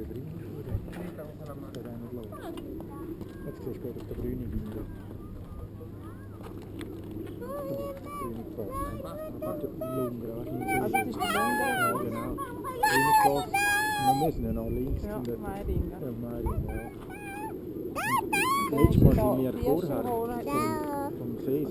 Das kann auch nicht lohnen. Jetzt Het. Oh, de Also das ist der Ja, genau. Links. Ja, Meiringen. Ja, Meiringen, ja. Letztes Mal sind wir vorher vom, See